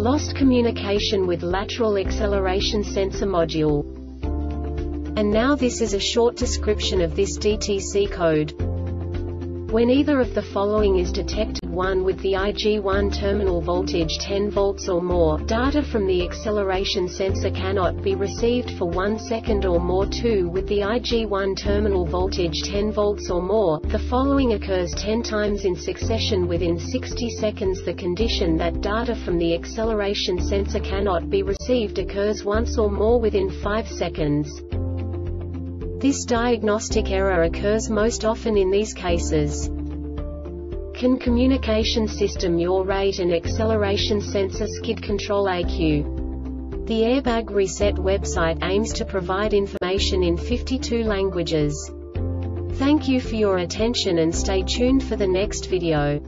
Lost communication with lateral acceleration sensor module. And now this is a short description of this DTC code. When either of the following is detected 1 with the IG1 terminal voltage 10 volts or more, data from the acceleration sensor cannot be received for 1 second or more 2 with the IG1 terminal voltage 10 volts or more, the following occurs 10 times in succession within 60 seconds the condition that data from the acceleration sensor cannot be received occurs once or more within 5 seconds. This diagnostic error occurs most often in these cases. CAN communication system yaw rate and acceleration sensor skid control ECU? The Airbag Reset website aims to provide information in 52 languages. Thank you for your attention and stay tuned for the next video.